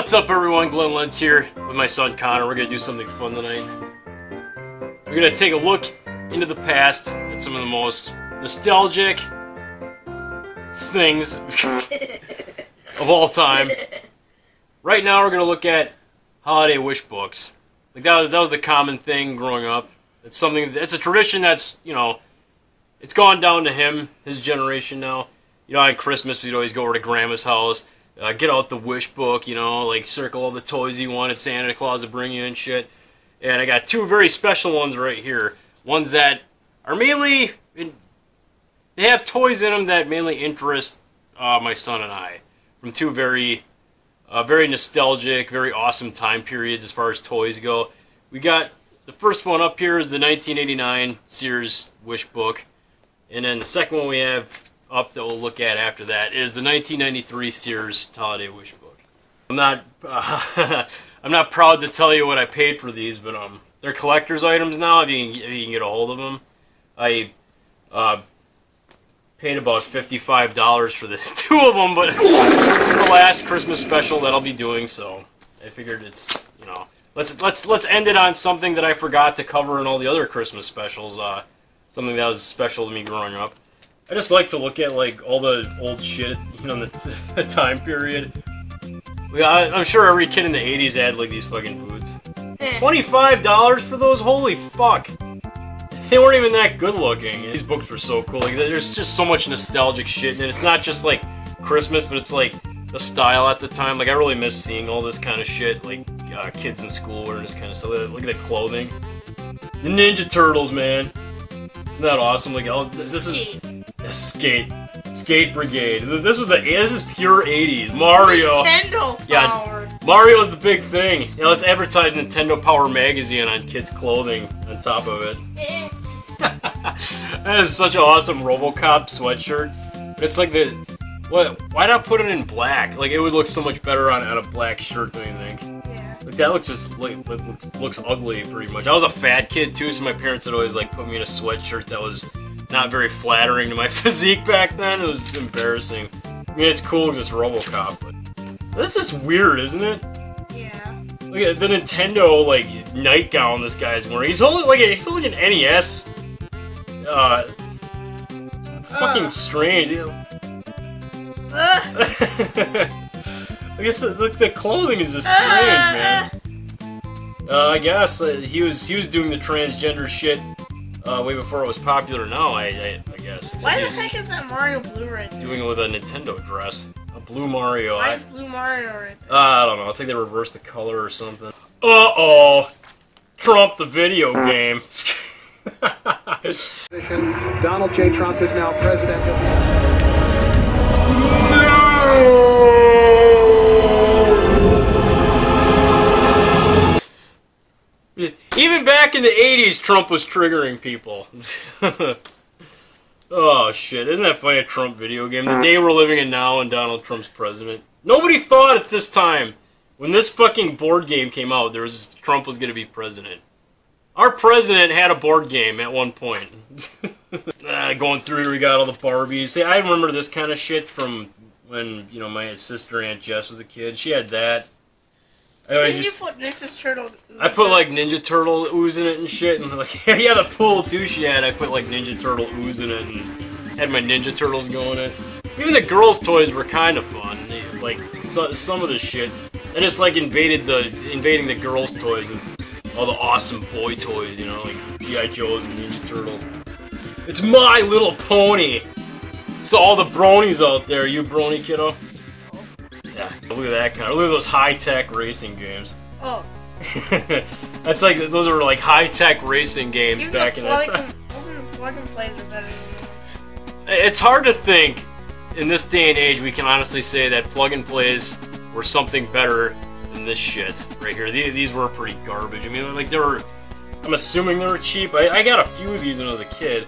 What's up, everyone? Glen Lentz here with my son Connor. We're gonna do something fun tonight. We're gonna take a look into the past at some of the most nostalgic things of all time. Right now, we're gonna look at holiday wish books. Like that was that was the common thing growing up. It's something. It's a tradition that's you know, it's gone down to him, his generation now. You know, on Christmas we'd always go over to Grandma's house uh, get out the wish book, you know, like circle all the toys you wanted Santa Claus to bring you and shit. And I got two very special ones right here. Ones that are mainly, in, they have toys in them that mainly interest uh, my son and I. From two very, uh, very nostalgic, very awesome time periods as far as toys go. We got the first one up here is the 1989 Sears Wish book. And then the second one we have up that we'll look at after that is the 1993 Sears Holiday Wish Book. I'm not uh, I'm not proud to tell you what I paid for these, but um, they're collector's items now. If you can, if you can get a hold of them, I uh, paid about fifty-five dollars for the two of them, but this is the last Christmas special that I'll be doing, so I figured it's you know let's let's let's end it on something that I forgot to cover in all the other Christmas specials. Uh, something that was special to me growing up. I just like to look at like all the old shit, you know, in the, the time period. Yeah, I, I'm sure every kid in the '80s had like these fucking boots. Eh. Twenty-five dollars for those? Holy fuck! They weren't even that good looking. These books were so cool. Like, there's just so much nostalgic shit, and it's not just like Christmas, but it's like the style at the time. Like I really miss seeing all this kind of shit, like uh, kids in school wearing this kind of stuff. Look at the clothing. The Ninja Turtles, man. Isn't that awesome? Like, oh, this is skate. Skate Brigade. This was the this is pure 80s. Mario. Nintendo Yeah. powered. Mario's the big thing. You know, let's advertise Nintendo Power Magazine on kids' clothing on top of it. Eh. That is such an awesome RoboCop sweatshirt. It's like the what? Why not put it in black? Like it would look so much better on, on a black shirt, don't you think? Yeah. Like that looks just like, like looks, looks ugly pretty much. I was a fat kid too, so my parents would always like put me in a sweatshirt that was not very flattering to my physique back then. It was embarrassing. I mean, it's cool because it's RoboCop, but that's just weird, isn't it? Yeah. Look at the Nintendo like nightgown this guy's wearing. He's holding like a, he's holding an NES. Uh, fucking Ugh. strange. Ugh. I guess the, the, the clothing is just strange, man. Uh, I guess uh, he was he was doing the transgender shit uh, way before it was popular. Now, I I, I guess. Except Why he the was heck is that Mario blue right there? doing it with a Nintendo dress, a blue Mario. Why I, is blue Mario right there? uh, I don't know. It's like they reversed the color or something. Uh oh, Trump the video game. Donald J. Trump is now president of the Even back in the 80s, Trump was triggering people. oh, shit. Isn't that funny? A Trump video game. The day we're living in now and Donald Trump's president. Nobody thought at this time, when this fucking board game came out, there was Trump was going to be president. Our president had a board game at one point. Ah, going through, we got all the Barbies. See, I remember this kind of shit from when, you know, my sister Aunt Jess was a kid. She had that. You put. Turtle? I put like Ninja Turtle ooze in it and shit, and like yeah, the pool too. She had. I put like Ninja Turtle ooze in it and had my Ninja Turtles going it. Even the girls' toys were kind of fun. They, like so, some of the shit, and it's like invaded the invading the girls' toys with all the awesome boy toys. You know, like GI Joes and Ninja Turtles. It's My Little Pony. So all the bronies out there, you brony kiddo. Yeah, look at that kind of. Look at those high tech racing games. Oh, That's like those are like high tech racing games even back in that time. even plug and plays are better than those. It's hard to think in this day and age we can honestly say that plug and plays were something better than this shit right here. These, these were pretty garbage. I mean, like they were. I'm assuming they were cheap. I, I got a few of these when I was a kid.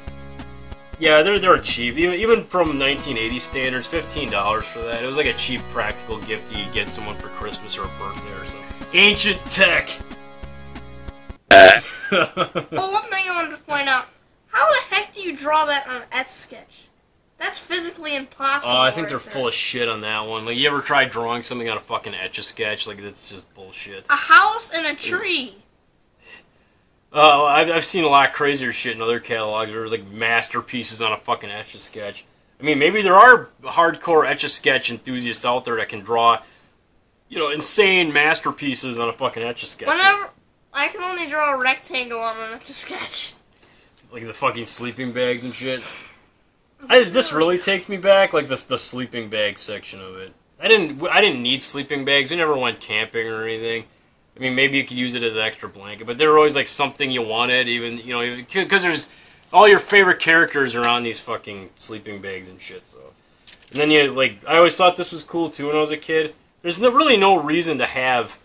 Yeah, they're they're cheap. Even even from 1980 standards, fifteen dollars for that. It was like a cheap practical gift you could get someone for Christmas or a birthday or something. Ancient tech. Oh, one thing I wanted to point out: How the heck do you draw that on Etch Sketch? That's physically impossible. Oh, I think they're right full of shit on that one. Like, you ever try drawing something on a fucking etch a sketch? Like, that's just bullshit. A house and a tree. Uh, I've, I've seen a lot crazier shit in other catalogs. There's like masterpieces on a fucking etch a sketch. I mean, maybe there are hardcore etch a sketch enthusiasts out there that can draw, you know, insane masterpieces on a fucking etch a sketch. I can only draw a rectangle on an etch a sketch. Like the fucking sleeping bags and shit. I, this really takes me back, like the the sleeping bag section of it. I didn't I didn't need sleeping bags. We never went camping or anything. I mean, maybe you could use it as an extra blanket, but they were always like something you wanted, even you know, because there's all your favorite characters are on these fucking sleeping bags and shit. So, and then you like, I always thought this was cool too when I was a kid. There's no, really no reason to have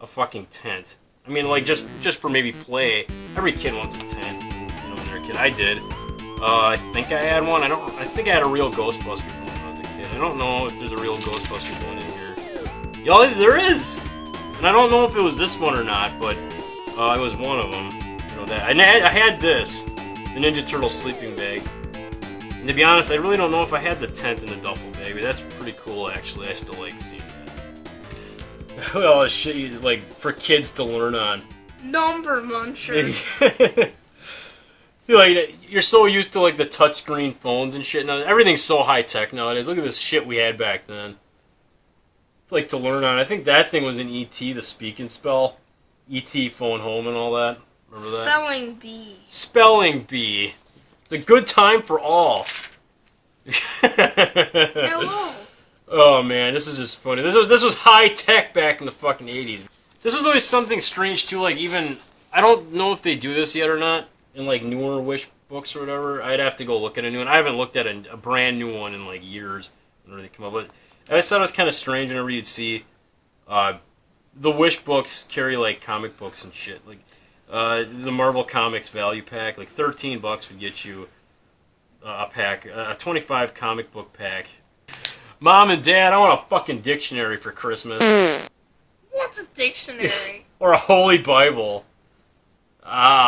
a fucking tent. I mean, like just just for maybe play. Every kid wants a tent. You know, when they're a kid, I did. Uh, I think I had one. I don't. I think I had a real Ghostbuster one when I was a kid. I don't know if there's a real Ghostbuster one in here. Y'all, there is. And I don't know if it was this one or not, but uh, it was one of them. You know that. And I had, I had this, the Ninja Turtle sleeping bag. And to be honest, I really don't know if I had the tent in the duffel bag, but that's pretty cool actually. I still like seeing that. All this shit, you, like for kids to learn on. Number muncher. See, like you're so used to like the touchscreen phones and shit. Now everything's so high tech nowadays. Look at this shit we had back then. Like to learn on. I think that thing was in ET, the speak and spell, ET phone home and all that. Remember that? Spelling bee. Spelling bee. It's a good time for all. Hello. Oh man, this is just funny. This was this was high tech back in the fucking eighties. This was always something strange too. Like even I don't know if they do this yet or not in like newer Wish books or whatever. I'd have to go look at a new one. I haven't looked at a, a brand new one in like years. Whenever they come up, but I just thought it was kind of strange whenever you'd see uh, the Wish books carry like comic books and shit. Like uh, the Marvel Comics value pack, like thirteen bucks would get you a pack, a twenty-five comic book pack. Mom and Dad, I want a fucking dictionary for Christmas. What's a dictionary? or a holy Bible. Uh,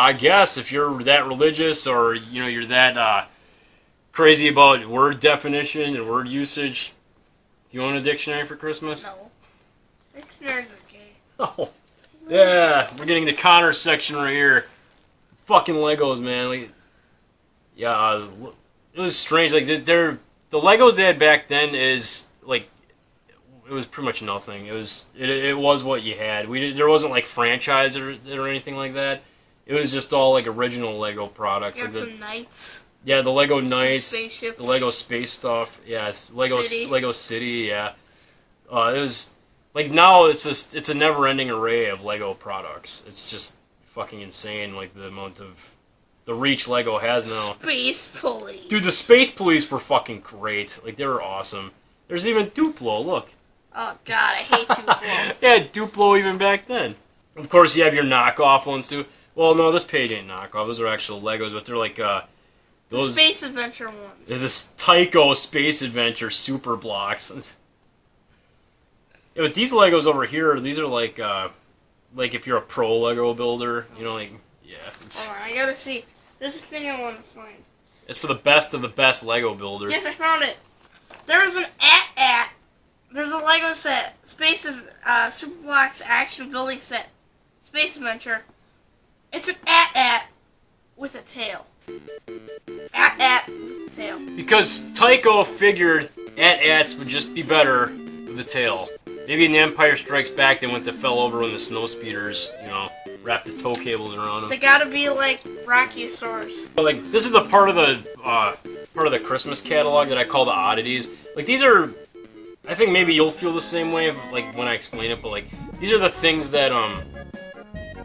I guess if you're that religious or you know you're that uh, crazy about word definition and word usage, do you want a dictionary for Christmas? no. Dictionaries are gay. Oh, yeah, we're getting the Connor section right here. Fucking Legos, man. Like, yeah, uh, it was strange. Like they're- the Legos they had back then is like it was pretty much nothing. It was it, it was what you had. We did, there wasn't like franchise or, or anything like that. It was just all like original Lego products. Got Like the, some knights. Yeah, the Lego Knights, spaceships. the Lego space stuff. Yeah, Lego City. Lego City. Yeah, uh, it was like now it's just it's a never-ending array of Lego products. It's just fucking insane. Like the amount of the reach Lego has now. Space police. Dude, the Space Police were fucking great. Like they were awesome. There's even Duplo. Look. Oh god, I hate Duplo. Yeah, Duplo even back then. Of course, you have your knockoff ones too. Well, no, this page ain't knockoff. Those are actual Legos, but they're like uh, those. Space Adventure ones. This Tyco Space Adventure Super Blocks. yeah, but these Legos over here, these are like, uh, like if you're a pro Lego builder, you know, like yeah, Hold on, I gotta see. There's a thing I want to find. it's for the best of the best Lego builders. Yes, I found it. There's an at at. There's a Lego set, Space of uh, Super Blocks Action Building Set, Space Adventure. It's an at at Because Tyco figured at-ats would just be better with the tail. Maybe in the Empire Strikes Back they went to fell over when the snow speeders, you know, wrapped the tow cables around them. They gotta be like Brachiosaurus. But, like this is the part of the uh, part of the Christmas catalog that I call the oddities. Like these are, I think maybe you'll feel the same way like when I explain it. But like these are the things that um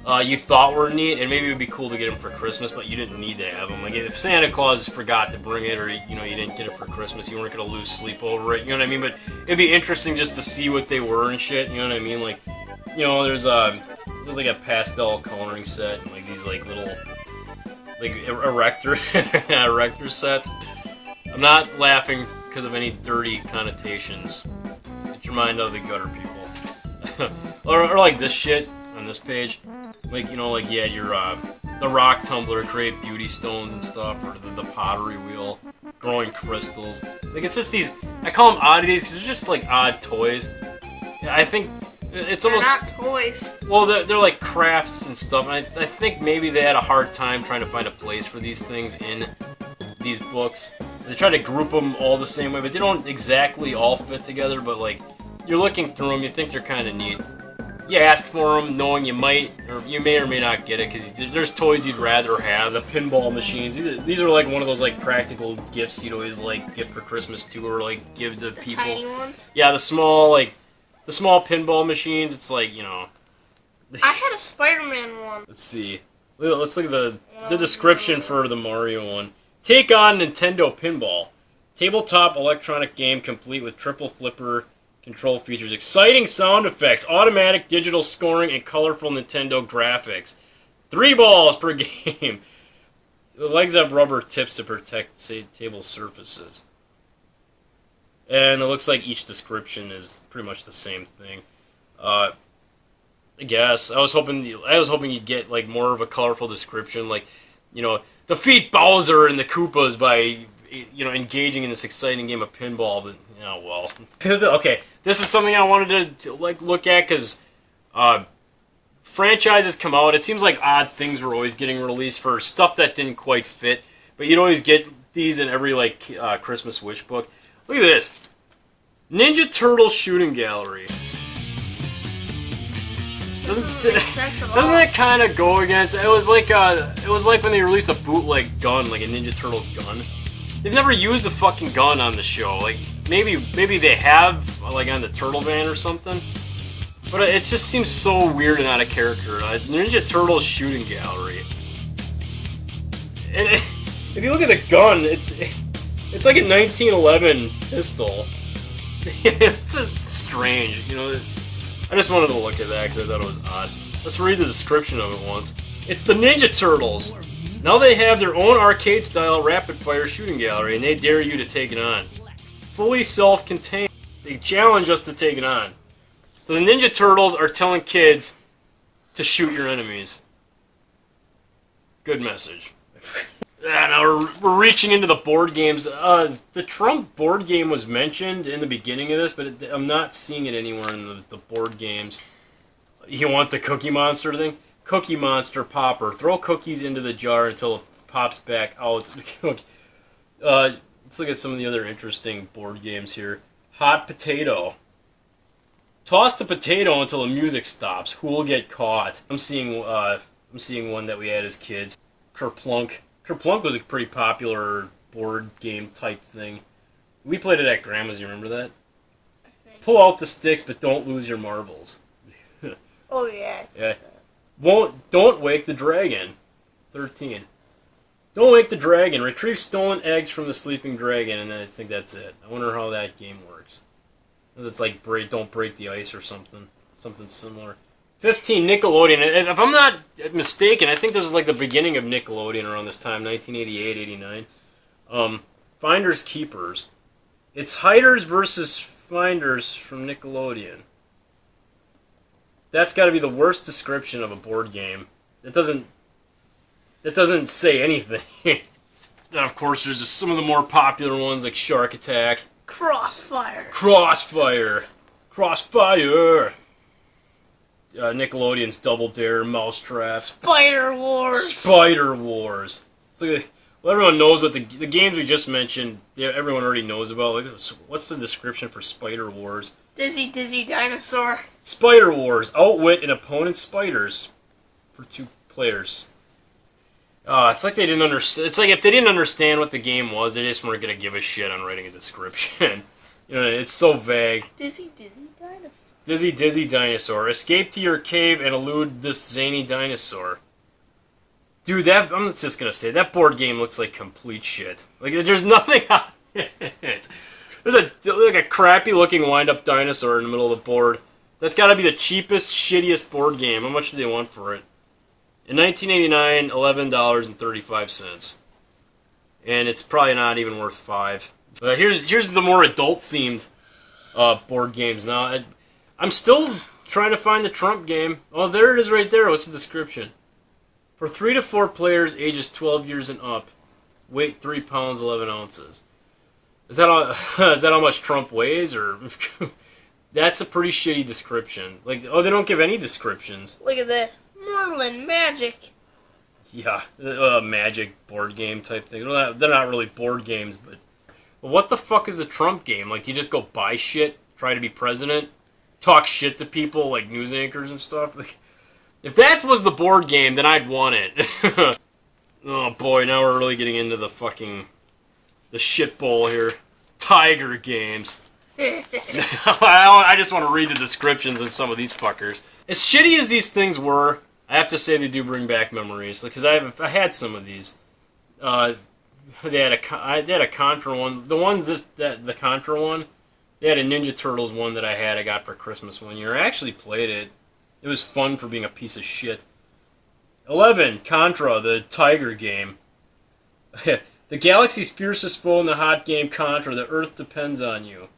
uh, you thought were neat, and maybe it would be cool to get them for Christmas, but you didn't need to have them. Like if Santa Claus forgot to bring it, or you know you didn't get it for Christmas, you weren't gonna lose sleep over it. You know what I mean? But it'd be interesting just to see what they were and shit. You know what I mean? Like you know, there's a there's like a pastel coloring set, and like these like little like er- erector erector sets. I'm not laughing because of any dirty connotations. Get your mind out of the gutter, people. or, or like this shit on this page, like you know, like yeah, your uh, the rock tumbler create beauty stones and stuff, or the, the pottery wheel. growing crystals. Like it's just these. I call them oddities because they're just like odd toys. Yeah, I think it's They're almost not toys. well, they're, they're like crafts and stuff. And I, I think maybe they had a hard time trying to find a place for these things in these books. They try to group them all the same way, but they don't exactly all fit together. But like, you're looking through them, you think they're kind of neat. You ask for them, knowing you might, or you may or may not get it, because there's toys you'd rather have. The pinball machines. These are, like one of those like practical gifts you'd always like give for Christmas too, or like give to The people. tiny ones. Yeah, the small like the small pinball machines. It's like you know. I had a Spider-Man one. Let's see. Let's look at the the um, description for the Mario one. Take on Nintendo Pinball, tabletop electronic game complete with triple flipper control features, exciting sound effects, automatic digital scoring, and colorful Nintendo graphics. Three balls per game. The legs have rubber tips to protect say, table surfaces. And it looks like each description is pretty much the same thing. Uh, I guess I was hoping I was hoping you'd get like more of a colorful description, like you know, defeat Bowser and the Koopas by you know engaging in this exciting game of pinball. But know, well, okay, this is something I wanted to like look at because uh, franchises come out. It seems like odd things were always getting released for stuff that didn't quite fit, but you'd always get these in every like uh, Christmas wish book. Look at this, Ninja Turtle shooting gallery. Doesn't Doesn't- make sense at all. Doesn't it kind of go against? It was like uh, it was like when they released a bootleg gun, like a Ninja Turtle gun. They've never used a fucking gun on the show. Like maybe maybe they have, like on the Turtle Van or something. But it just seems so weird and out of character. Uh, Ninja Turtle shooting gallery. And if you look at the gun, it's it's like a 1911 pistol. it's just strange, you know. I just wanted to look at that because I thought it was odd. Let's read the description of it once. It's the Ninja Turtles. Now they have their own arcade-style rapid-fire shooting gallery, and they dare you to take it on. Fully self-contained. They challenge us to take it on. So the Ninja Turtles are telling kids to shoot your enemies. Good message. yeah, now we're, we're reaching into the board games. Uh, the Trump board game was mentioned in the beginning of this, but it, I'm not seeing it anywhere in the, the board games. You want the Cookie Monster thing? Cookie Monster popper. Throw cookies into the jar until it pops back out. uh, let's look at some of the other interesting board games here. Hot Potato. Toss the potato until the music stops. Who will get caught? I'm seeing. Uh, I'm seeing one that we had as kids. Kerplunk. Kerplunk was a pretty popular board game type thing. We played it at Grandma's. You remember that? Pull out the sticks, but don't lose your marbles. Oh yeah. Yeah. Won't don't wake the dragon. Thirteen. Don't wake the dragon. Retrieve stolen eggs from the sleeping dragon, and then I think that's it. I wonder how that game works. It's like break, don't break the ice or something, something similar. Fifteen Nickelodeon. If I'm not mistaken, I think this is like the beginning of Nickelodeon around this time, 1988, 89. Um, Finders Keepers. It's Hiders versus Finders from Nickelodeon. That's got to be the worst description of a board game. It doesn't. It doesn't say anything. and of course, there's just some of the more popular ones like Shark Attack, Crossfire. Crossfire, Crossfire. Uh, Nickelodeon's Double Dare, Mousetrap, Spider Wars. Spider Wars. So, well, everyone knows what the the games we just mentioned. Yeah, everyone already knows about. Like, what's the description for Spider Wars? Dizzy Dizzy Dinosaur. Spider Wars. Outwit an opponent's spiders for two players. Uh, it's like they didn't understand. It's like if they didn't understand what the game was, they just weren't gonna give a shit on writing a description. you know, it's so vague. Dizzy Dizzy Dinosaur. Dizzy Dizzy Dinosaur. Escape to your cave and elude this zany dinosaur. Dude, that I'm just gonna say that board game looks like complete shit. Like there's nothing on it. There's a like a crappy looking wind up dinosaur in the middle of the board. That's got to be the cheapest, shittiest board game. How much do they want for it? In 1989, eleven dollars and it's probably not even worth five. But here's here's the more adult themed uh, board games. Now I, I'm still trying to find the Trump game. Oh, there it is right there. What's the description? For three to four players, ages 12 years and up, weight three pounds 11 ounces. Is that all, is that how much Trump weighs, or that's a pretty shitty description? Like, oh, they don't give any descriptions. Look at this. Merlin magic. Yeah, uh, magic board game type thing. They're not, really board games, but, what the fuck is the Trump game? Like, you just go buy shit, try to be president, talk shit to people like news anchors and stuff? Like, if that was the board game, then I'd want it. oh boy, now we're really getting into the fucking the shit bowl here. Tiger games. I I just want to read the descriptions in some of these fuckers. As shitty as these things were, I have to say they do bring back memories because I have I had some of these. Uh, they had a I- they had a Contra one. The ones this that the Contra one. They had a Ninja Turtles one that I had. I got for Christmas one year. I actually played it. It was fun for being a piece of shit. Eleven Contra, the Tiger game. the galaxy's fiercest foe in the hot game Contra. The Earth depends on you.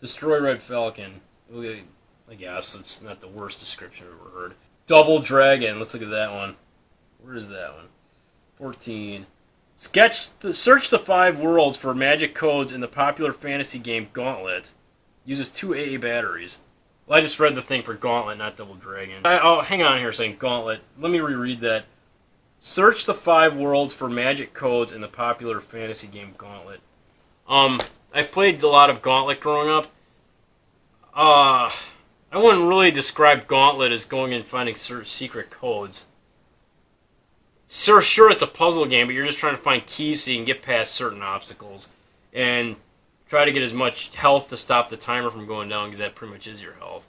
Destroy Red Falcon. I guess it's not the worst description I've ever heard. Double Dragon. Let's look at that one. Where is that one? 14. Sketch the search the five worlds for magic codes in the popular fantasy game Gauntlet. Uses two AA batteries. Well, I just read the thing for Gauntlet, not Double Dragon. I, oh, hang on here, saying Gauntlet. Let me reread that. Search the five worlds for magic codes in the popular fantasy game Gauntlet. Um, I've played a lot of Gauntlet growing up. Uh, I wouldn't really describe Gauntlet as going and finding certain secret codes. Sure, sure, it's a puzzle game, but you're just trying to find keys so you can get past certain obstacles and try to get as much health to stop the timer from going down because that pretty much is your health.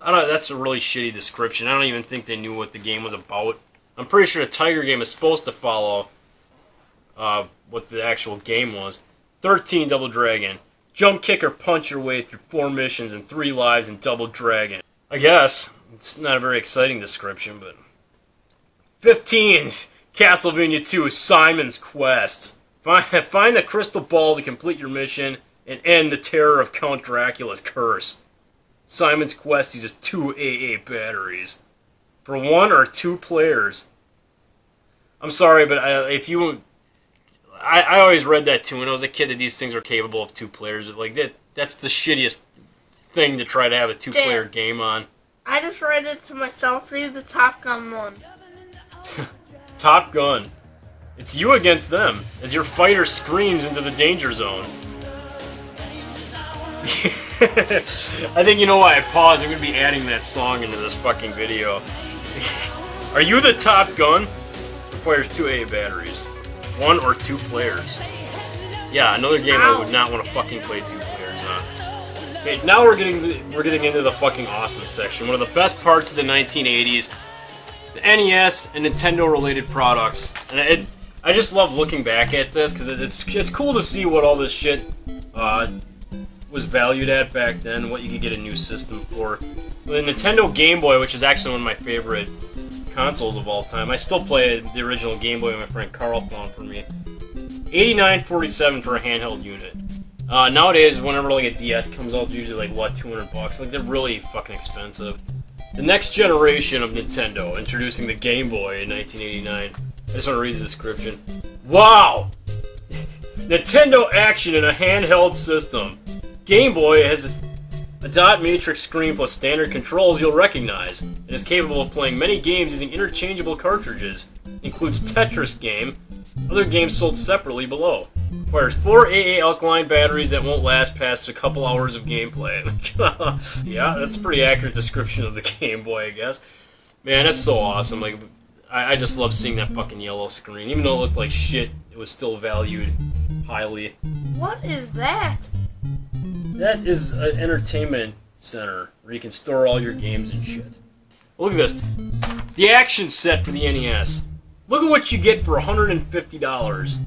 I don't. That's a really shitty description. I don't even think they knew what the game was about. I'm pretty sure the Tiger game is supposed to follow uh, what the actual game was. 13 Double Dragon. Jump, kick, or punch your way through four missions and three lives in Double Dragon. I guess. It's not a very exciting description, but. 15 Castlevania 2 Simon's Quest. Find, find the crystal ball to complete your mission and end the terror of Count Dracula's curse. Simon's Quest uses two AA batteries for one or two players. I'm sorry, but I, if you, I, I always read that too when I was a kid that these things are capable of two players. Like that, that's the shittiest thing to try to have a two-player Damn. game on. I just read it to myself. Read the Top Gun one. Top Gun. It's you against them as your fighter screams into the danger zone. I think you know why I paused. I'm gonna be adding that song into this fucking video. Are you the Top Gun? Requires two A batteries, one or two players. Yeah, another game I would not want to fucking play two players on. Okay, now we're getting the, we're getting into the fucking awesome section. One of the best parts of the 1980s, the NES and Nintendo related products. And it, I just love looking back at this because it's it's cool to see what all this shit uh, was valued at back then, what you could get a new system for. The Nintendo Game Boy, which is actually one of my favorite consoles of all time. I still play the original Game Boy my friend Carl found for me. 89.47 for a handheld unit. Uh, nowadays, whenever like a DS comes out, it's usually like what 200 bucks. Like they're really fucking expensive. The next generation of Nintendo, introducing the Game Boy in 1989. I just want to read the description. Wow! Nintendo Action in a handheld system. Game Boy has a dot matrix screen plus standard controls you'll recognize. It is capable of playing many games using interchangeable cartridges. Includes Tetris game. Other games sold separately below. Requires four AA alkaline batteries that won't last past a couple hours of gameplay. yeah, that's a pretty accurate description of the Game Boy, I guess. Man, that's so awesome. Like, I, I just love seeing that fucking yellow screen. Even though it looked like shit, it was still valued highly. What is that? That is an entertainment center where you can store all your games and shit. Look at this. The action set for the NES. Look at what you get for $150.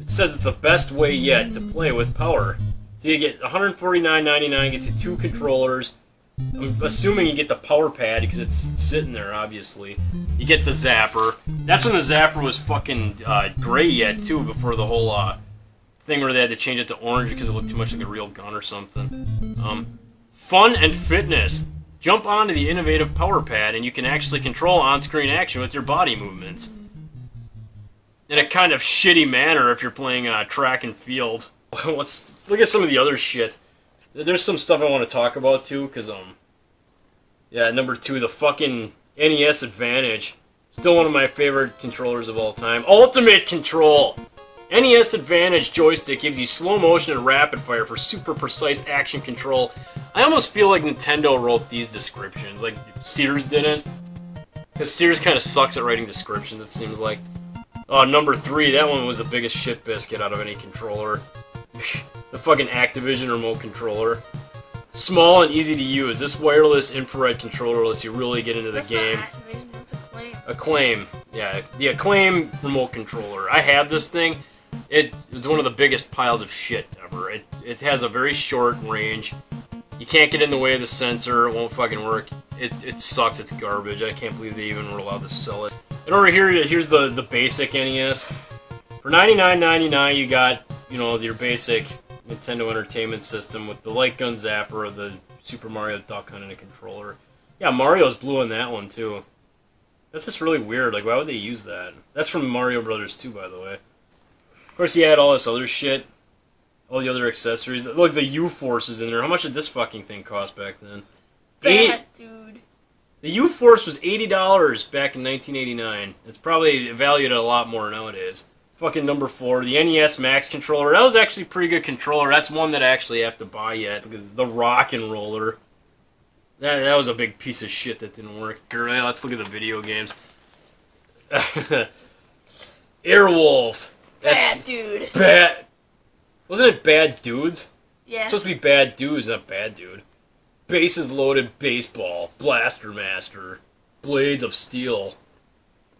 It says it's the best way yet to play with power. So you get $149.99, gets you two controllers. I'm assuming you get the power pad because it's sitting there, obviously. You get the zapper. That's when the zapper was fucking uh, gray yet, too, before the whole uh, thing where they had to change it to orange because it looked too much like a real gun or something. Um, fun and fitness. Jump onto the innovative power pad and you can actually control on-screen action with your body movements. In a kind of shitty manner if you're playing uh, track and field. Let's look at some of the other shit. There's some stuff I want to talk about too, cause um, yeah, number two, the fucking NES Advantage, still one of my favorite controllers of all time. Ultimate Control. NES Advantage joystick gives you slow motion and rapid fire for super precise action control. I almost feel like Nintendo wrote these descriptions, like Sears didn't. Because Sears kind of sucks at writing descriptions, it seems like. Oh, number three, that one was the biggest shit biscuit out of any controller. the fucking Activision remote controller. Small and easy to use. This wireless infrared controller lets you really get into the That's game. not Activision, that's Acclaim. Acclaim, yeah, the Acclaim remote controller. I have this thing. It is one of the biggest piles of shit ever. It it has a very short range. You can't get in the way of the sensor. It won't fucking work. It it sucks. It's garbage. I can't believe they even were allowed to sell it. And over here, here's the the basic NES. For $99.99, you got you know your basic Nintendo Entertainment System with the light gun zapper, the Super Mario Duck Hunt, and a controller. Yeah, Mario's blue in that one too. That's just really weird. Like, why would they use that? That's from Mario Brothers 2, by the way. Of course, he had all this other shit, all the other accessories. Look, the U Force is in there. How much did this fucking thing cost back then? Eight. Dude. The U Force was eighty dollars back in 1989. It's probably valued at a lot more nowadays. Fucking number four, the NES Max controller. That was actually a pretty good controller. That's one that I actually have to buy yet. The Rock and Roller. That that was a big piece of shit that didn't work. Alright, let's look at the video games. Airwolf. Bad dude. bad. Wasn't it Bad Dudes? Yeah. It's supposed to be Bad Dudes, not Bad Dude. Bases loaded baseball, Blaster Master, Blades of Steel,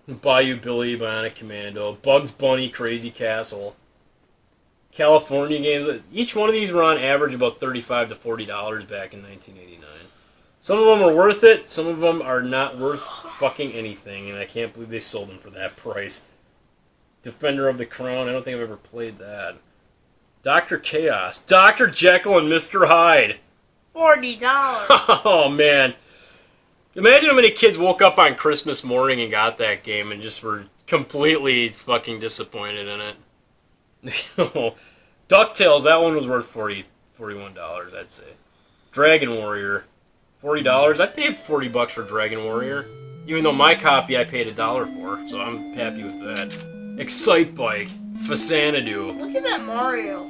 Bayou Billy, Bionic Commando, Bugs Bunny, Crazy Castle, California games. Each one of these were on average about thirty-five to forty dollars back in 1989. Some of them are worth it. Some of them are not worth fucking anything, and I can't believe they sold them for that price. Defender of the Crown. I don't think I've ever played that. Doctor Chaos, Doctor Jekyll, and Mister Hyde. Forty dollars. Oh man. Imagine how many kids woke up on Christmas morning and got that game and just were completely fucking disappointed in it. DuckTales, that one was worth 40 $41, I'd say. Dragon Warrior, $40. I paid 40 bucks for Dragon Warrior. Even though my copy I paid a dollar for, so I'm happy with that. Excite Bike, Faxanadu. Look at that Mario.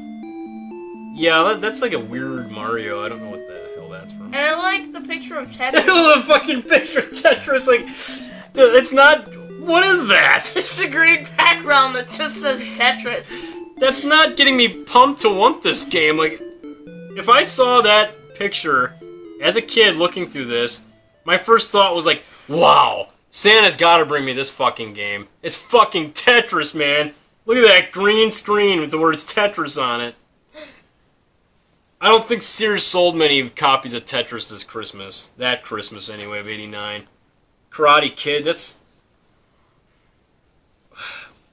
Yeah, that, that's like a weird Mario. I don't know what the hell that's from. And I like the picture of Tetris. the fucking picture of Tetris, like, it's not. What is that? it's a green background that just says Tetris. That's not getting me pumped to want this game. Like, if I saw that picture as a kid looking through this, my first thought was like, wow, Santa's gotta bring me this fucking game. It's fucking Tetris, man. Look at that green screen with the words Tetris on it. I don't think Sears sold many copies of Tetris this Christmas. That Christmas, anyway, of 89. Karate Kid, that's.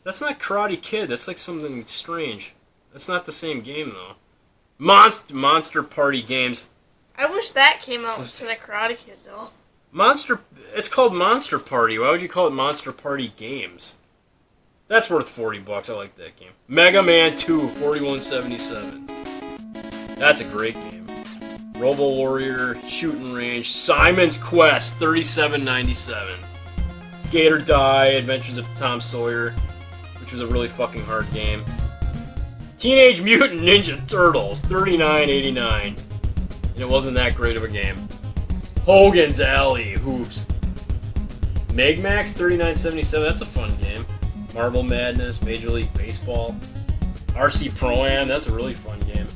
That's not Karate Kid. That's like something strange. That's not the same game, though. Monster, Monster Party Games. I wish that came out to the Karate Kid though. Monster. It's called Monster Party. Why would you call it Monster Party Games? That's worth 40 bucks. I like that game. Mega Man 2, 4177. That's a great game. Robo Warrior, Shooting Range, Simon's Quest, 3797. Skate or Die, Adventures of Tom Sawyer, which was a really fucking hard game. Teenage Mutant Ninja Turtles, 3989. And it wasn't that great of a game. Hogan's Alley Hoops. MagMax 3977, that's a fun game. Marble Madness, Major League Baseball. RC Pro Am, that's a really fun game.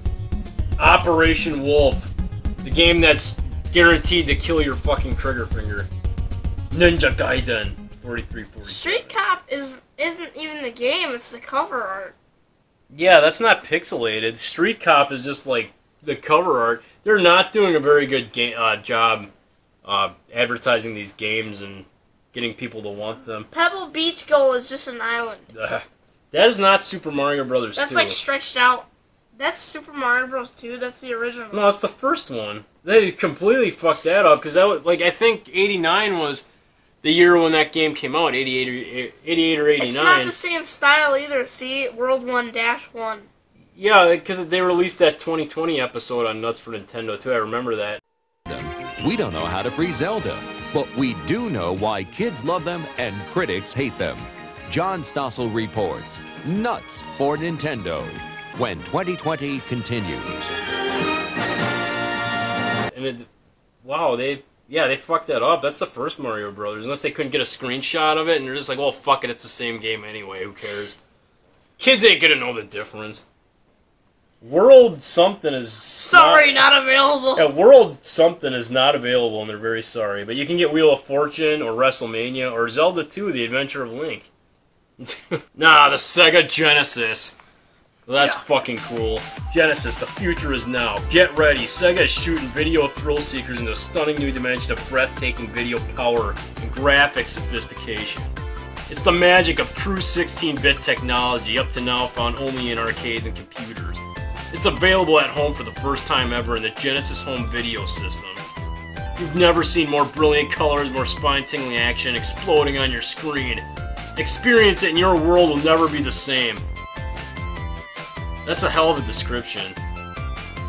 Operation Wolf, the game that's guaranteed to kill your fucking trigger finger. Ninja Gaiden 4347. Street Cop is isn't even the game; it's the cover art. Yeah, that's not pixelated. Street Cop is just like the cover art. They're not doing a very good ga- uh, job uh, advertising these games and getting people to want them. Pebble Beach Goal is just an island. Uh, that is not Super Mario Brothers That's 2. like stretched out. That's Super Mario Bros. 2. That's the original. no, it's the first one. They completely fucked that up because that was like I think '89 was the year when that game came out. '88 or 88 or '89. It's not the same style either. See, World One Dash One. Yeah, because they released that 2020 episode on Nuts for Nintendo too. I remember that. We don't know how to free Zelda, but we do know why kids love them and critics hate them. John Stossel reports Nuts for Nintendo when 2020 continues. And it, wow, they yeah they fucked that up. That's the first Mario Brothers. Unless they couldn't get a screenshot of it, and they're just like, well, fuck it, it's the same game anyway. Who cares? Kids ain't gonna know the difference. World something is Sorry, not available. Yeah, World something is not available, and they're very sorry. But you can get Wheel of Fortune or WrestleMania or Zelda 2: The Adventure of Link. nah, the Sega Genesis. Well, that's Yeah. fucking cool. Genesis, the future is now. Get ready. Sega is shooting video thrill seekers into a stunning new dimension of breathtaking video power and graphic sophistication. It's the magic of true 16-bit technology, up to now found only in arcades and computers. It's available at home for the first time ever in the Genesis Home Video System. You've never seen more brilliant colors, more spine-tingling action exploding on your screen. Experience it and your world will never be the same. That's a hell of a description.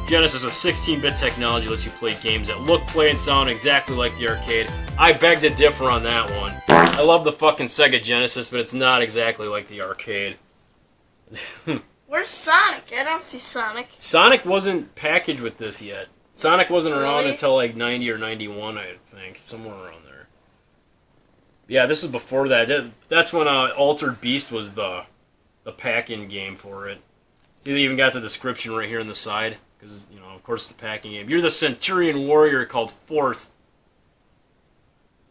Genesis with 16-bit technology lets you play games that look, play, and sound exactly like the arcade. I beg to differ on that one. I love the fucking Sega Genesis, but it's not exactly like the arcade. Where's Sonic? I don't see Sonic. Sonic wasn't packaged with this yet. Sonic wasn't around until like 90 or 91, I think. Somewhere around there. Yeah, this is before that. That- That's when uh, Altered Beast was the the pack-in game for it. See, they even got the description right here on the side. Because, you know, of course, it's the packing game. You're the Centurion warrior called Fourth.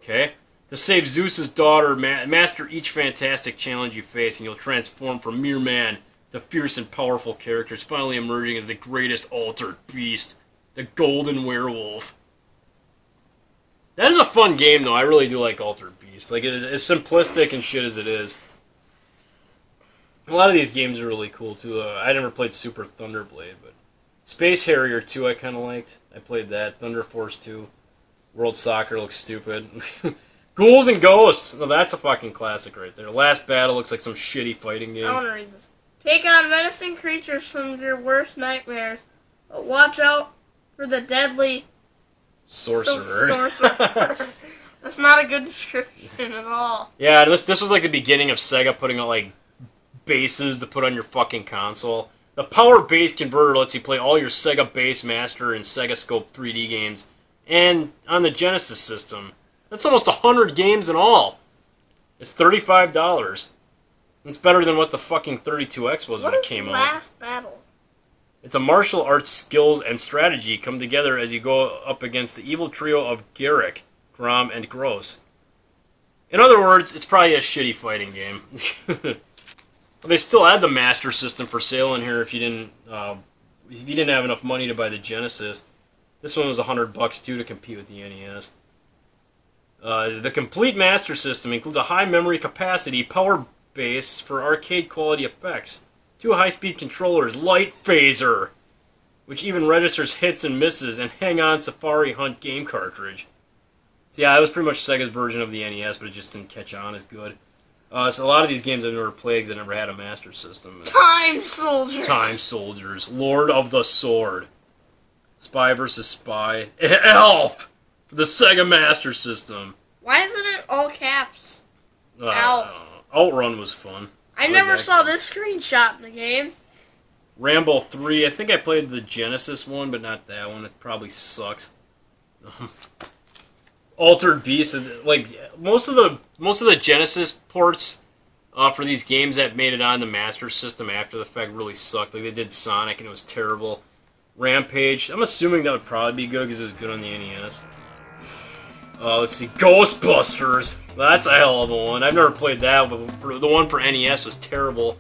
Okay? To save Zeus's daughter, ma- master each fantastic challenge you face, and you'll transform from mere man to fierce and powerful characters, finally emerging as the greatest altered beast, the Golden Werewolf. That is a fun game, though. I really do like Altered Beast. Like, it, as simplistic and shit as it is. A lot of these games are really cool, too. Uh, I never played Super Thunderblade, but Space Harrier 2 I kind of liked. I played that. Thunder Force 2. World Soccer looks stupid. Ghouls and Ghosts! Well, that's a fucking classic right there. Last Battle looks like some shitty fighting game. I want to read this. Take on menacing creatures from your worst nightmares, but watch out for the deadly Sorcerer. So- sorcerer. That's not a good description at all. yeah, this this was like the beginning of Sega putting out like bases to put on your fucking console. The Power Base Converter lets you play all your Sega Base Master and Sega Scope 3D games, and on the Genesis system. That's almost hundred games in all. It's thirty-five dollars. It's better than what the fucking 32X was What when it came out. last battle? It's a martial arts skills and strategy come together as you go up against the evil trio of Garrick, Grom, and Gross. In other words, it's probably a shitty fighting game. they still had the Master System for sale in here if you didn't uh, if you didn't have enough money to buy the Genesis. This one was a hundred bucks too to compete with the NES. Uh, the complete Master System includes a high memory capacity power base for arcade quality effects two high-speed controllers, Light Phaser, which even registers hits and misses, and Hang On Safari Hunt game cartridge. So yeah, that was pretty much Sega's version of the NES, but it just didn't catch on as good. Uh, so a lot of these games I've never played 'cause I never had a Master System. Time soldiers. Time Soldiers, Lord of the Sword, Spy vs. Spy, Elf, for the Sega Master System. Why isn't it all caps? Uh, Elf. Outrun was fun. I never that saw game. this screenshot in the game. Rambo 3, I think I played the Genesis one, but not that one. It probably sucks. Altered Beast, is- like most of the most of the Genesis ports uh, for these games that made it on the Master System after the fact really sucked. Like they did Sonic and it was terrible. Rampage, I'm assuming that would probably be good because it was good on the NES. Uh, let's see, Ghostbusters. That's a hell of a one. I've never played that, but the one for NES was terrible.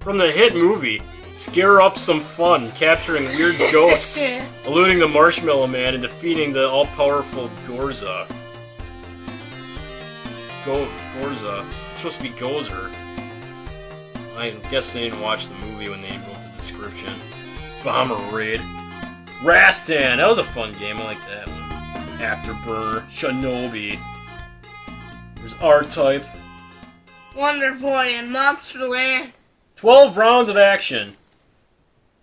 From the hit movie, scare up some fun, capturing weird ghosts, eluding the Marshmallow Man, and defeating the all-powerful Gorza. Go Gorza. It's supposed to be Gozer. I guess they didn't watch the movie when they wrote the description. Bomber Raid. Rastan. That was a fun game. I like that one. Afterburner. Shinobi. There's R-Type. Wonder Boy and Monsterland. 12 rounds of action.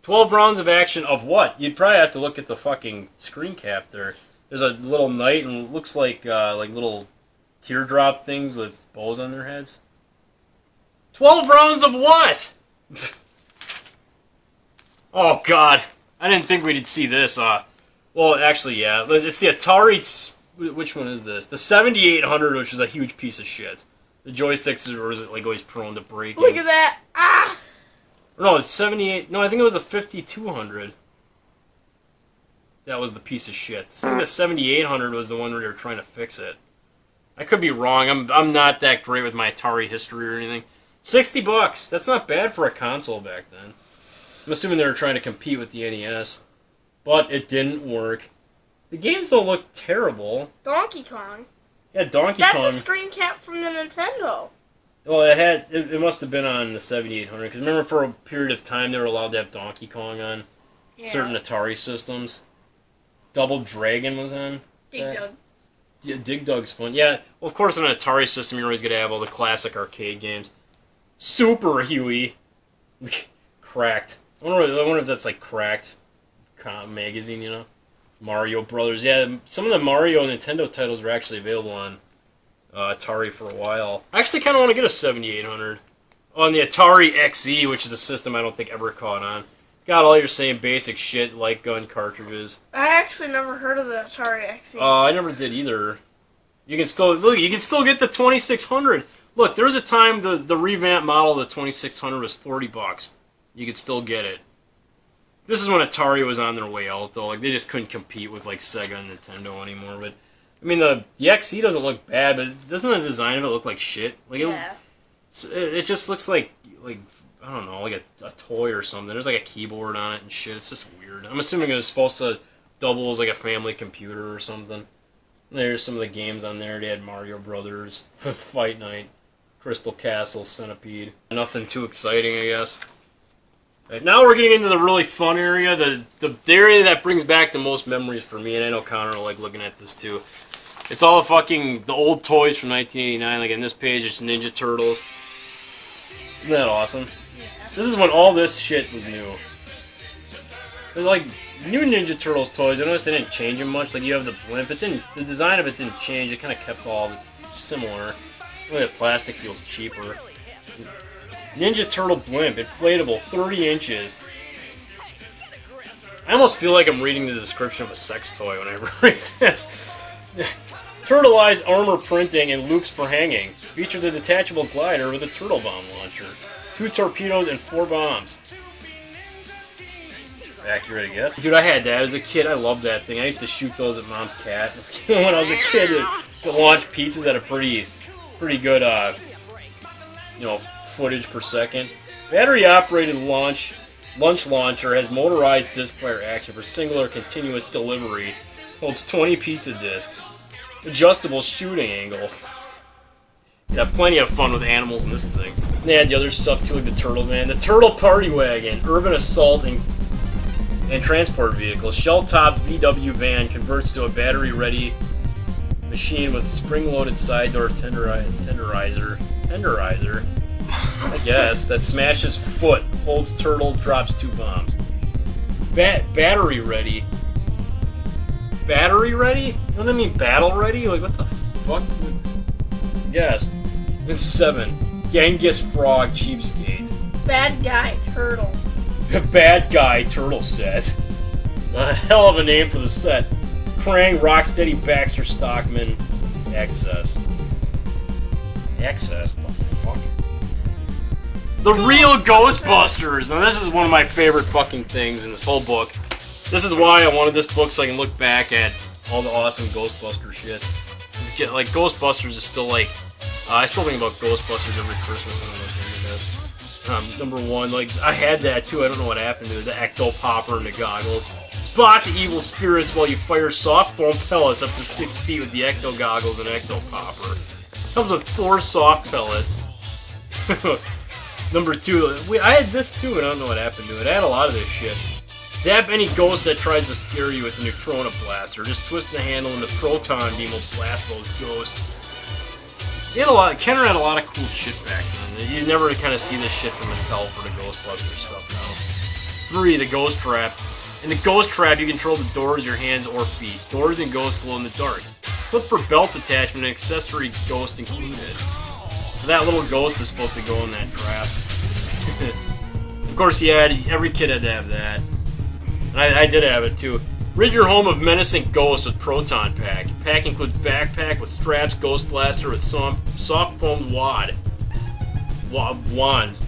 12 rounds of action of what? You'd probably have to look at the fucking screen cap there. There's a little knight and it looks like uh, like little teardrop things with bows on their heads. 12 rounds of what? oh god. I didn't think we'd see this. Uh well, actually yeah. It's the Atari which one is this? The 7800 which is a huge piece of shit. The joysticks it like always prone to breaking. Look at that. Ah! No, it's 78. No, I think it was a 5200. That was the piece of shit. I think the 7800 was the one where they were trying to fix it. I could be wrong. I'm I'm not that great with my Atari history or anything. 60 bucks. That's not bad for a console back then. I'm assuming they were trying to compete with the NES. But it didn't work. The games don't look terrible. Donkey Kong. Yeah, Donkey That's Kong. That's a screen cap from the Nintendo. Well, it had it, it must have been on the 7800 because remember for a period of time they were allowed to have Donkey Kong on Yeah. certain Atari systems. Double Dragon was on. Yeah. Doug. Yeah, Dig Dug's fun. Yeah, well, of course on an Atari system you're always gonna have all the classic arcade games. Super Huey, cracked. I wonder, I wonder if that's like cracked magazine, you know. Mario Brothers. Yeah, some of the Mario and Nintendo titles were actually available on uh, Atari for a while. I actually kind of want to get a 7800 on the Atari XE, which is a system I don't think ever caught on. Got all your same basic shit, like gun cartridges. I actually never heard of the Atari XE. Uh, I never did either. You can still look. You can still get the 2600. Look, there was a time the the revamped model of the 2600 was 40 bucks. You could still get it. This is when Atari was on their way out, though. Like they just couldn't compete with like Sega and Nintendo anymore. But I mean, the the XE doesn't look bad, but doesn't the design of it look like shit? Like it, yeah. it, it just looks like like I don't know, like a, a toy or something. There's like a keyboard on it and shit. It's just weird. I'm assuming it was supposed to double as like a family computer or something. There's some of the games on there. They had Mario Brothers, Fight Night, Crystal Castle, Centipede. Nothing too exciting, I guess. Right, now we're getting into the really fun area, the, the the area that brings back the most memories for me, and I know Connor will like looking at this too. It's all the fucking the old toys from 1989. Like in this page, it's Ninja Turtles. Isn't that awesome? This is when all this shit was new. They're like new Ninja Turtles toys. I noticed they didn't change them much. Like you have the blimp, it didn't. The design of it didn't change. It kind of kept all similar. Only the plastic feels cheaper. Ninja Turtle blimp, inflatable, 30 inches. I almost feel like I'm reading the description of a sex toy when I read this. Turtleized armor printing and loops for hanging. Features a detachable glider with a turtle bomb launcher. Two torpedoes and four bombs. Accurate, I guess. Dude, I had that as a kid. I loved that thing. I used to shoot those at mom's cat when I was a kid. to, it launched pizzas at a pretty, pretty good, uh, you know, footage per second. Battery operated launch lunch launcher has motorized disc player action for single or continuous delivery. Holds 20 pizza discs. Adjustable shooting angle. Yeah, plenty of fun with animals in this thing. They had the other stuff too, like the Turtle Man, the Turtle Party Wagon, Urban Assault and and transport vehicle. Shell-topped VW van converts to a battery-ready machine with spring-loaded side door tenderi- tenderizer. Tenderizer. I guess that smashes foot, holds turtle, drops two bombs. Bat battery ready. Battery ready? Doesn't that mean battle ready? Like what the fuck? Yes. It's seven. Genghis Frog cheapskate. Bad guy turtle. The Bad guy turtle set. A hell of a name for the set. Krang, Rocksteady, Baxter, Stockman, Excess. Excess? What the fuck? The real Ghostbusters! Now this is one of my favorite fucking things in this whole book. This is why I wanted this book so I can look back at all the awesome Ghostbuster shit. It's get, like Ghostbusters is still like uh, I still think about Ghostbusters every Christmas when I look this. Um, number one, like I had that too. I don't know what happened to it. The ecto popper and the goggles. Spot the evil spirits while you fire soft foam pellets up to six feet with the ecto goggles and ecto popper. Comes with four soft pellets. Number two, we, I had this too, and I don't know what happened to it. I had a lot of this shit. Zap any ghost that tries to scare you with the neutrona blaster. Just twist the handle and the proton beam will blast those ghosts. He had a lot. Kenner had a lot of cool shit back then. You never kind of see this shit from Mattel for the Ghostbusters stuff now. Three, the ghost trap. In the ghost trap, you control the doors, your hands, or feet. Doors and ghosts glow in the dark. Flip for belt attachment and accessory ghost included. That little ghost is supposed to go in that trap. of course, yeah, every kid had to have that. And I, I did have it too. Rid your home of menacing ghosts with Proton Pack. Pack includes backpack with straps, ghost blaster with some soft foamed wad. Wa- wand.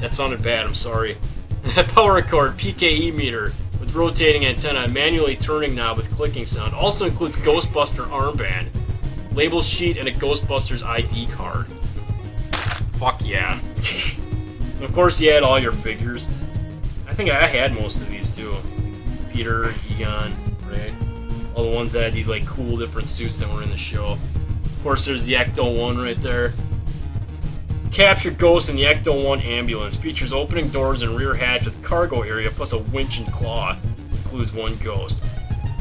That sounded bad, I'm sorry. Power cord, PKE meter with rotating antenna, manually turning knob with clicking sound. Also includes Ghostbuster armband, label sheet, and a Ghostbusters ID card. Fuck yeah. of course, you had all your figures. I think I had most of these too. Peter, Egon, right? All the ones that had these like cool different suits that were in the show. Of course, there's the Ecto One right there. Capture Ghost in the Ecto One ambulance. Features opening doors and rear hatch with cargo area plus a winch and claw. Includes one ghost.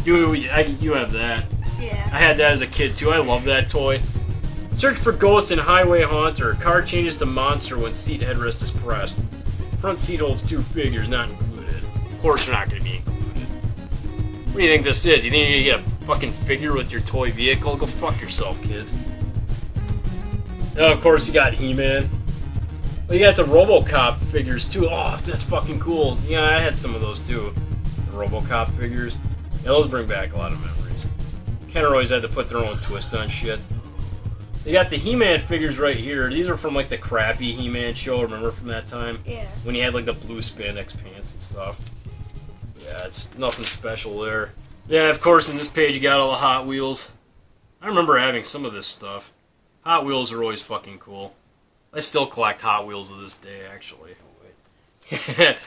You, I, you have that. Yeah. I had that as a kid too. I love that toy. Search for Ghost in Highway Haunter. Car changes to monster when seat headrest is pressed. Front seat holds two figures, not included. Of course, they're not going to be included. What do you think this is? You think you're going to get a fucking figure with your toy vehicle? Go fuck yourself, kids. And of course, you got He-Man. Well, you got the RoboCop figures too. Oh, that's fucking cool. Yeah, I had some of those too. The RoboCop figures. Yeah, those bring back a lot of memories. Kenner always had to put their own twist on shit. They got the He-Man figures right here. These are from like the crappy He-Man show. Remember from that time Yeah. when he had like the blue spandex pants and stuff. Yeah, it's nothing special there. Yeah, of course, in this page you got all the Hot Wheels. I remember having some of this stuff. Hot Wheels are always fucking cool. I still collect Hot Wheels to this day, actually.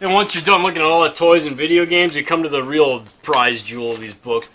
and once you're done looking at all the toys and video games, you come to the real prize jewel of these books.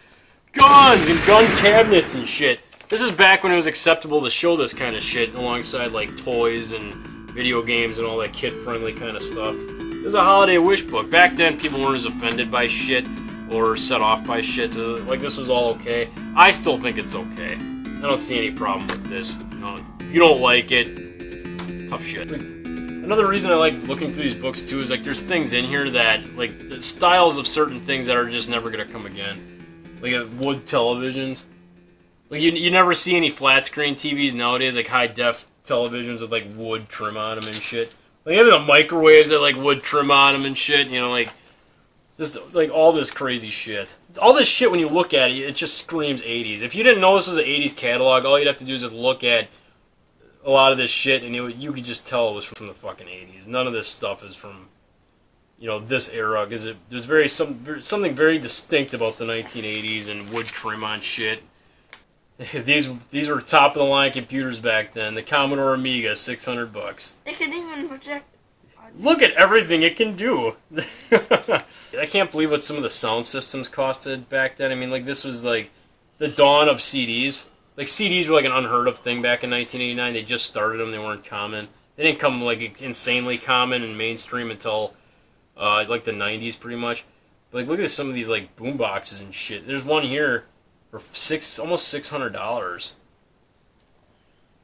Guns and gun cabinets and shit. This is back when it was acceptable to show this kind of shit alongside like toys and video games and all that kid-friendly kind of stuff. It was a holiday wish book. Back then, people weren't as offended by shit or set off by shit. So like this was all okay. I still think it's okay. I don't see any problem with this. You know, if you don't like it, tough shit. Another reason I like looking through these books too is like there's things in here that like the styles of certain things that are just never gonna come again. Like uh, wood televisions. Like you, you never see any flat screen TVs nowadays, like high def televisions with like wood trim on them and shit. Like even the microwaves that like wood trim on them and shit. You know, like just like all this crazy shit. All this shit when you look at it, it just screams 80s. If you didn't know this was an 80s catalog, all you'd have to do is just look at a lot of this shit, and it, you could just tell it was from the fucking 80s. None of this stuff is from you know this era because there's very some something very distinct about the 1980s and wood trim on shit. these these were top of the line computers back then. The Commodore Amiga, 600 bucks. It could even project. Look at everything it can do. I can't believe what some of the sound systems costed back then. I mean, like this was like the dawn of CDs. Like CDs were like an unheard of thing back in 1989. They just started them. They weren't common. They didn't come like insanely common and mainstream until uh, like the 90s, pretty much. But like, look at some of these like boom boxes and shit. There's one here for six, almost six hundred dollars.